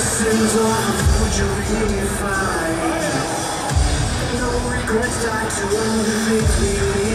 Lessons on food you really find No regrets die to all the things leave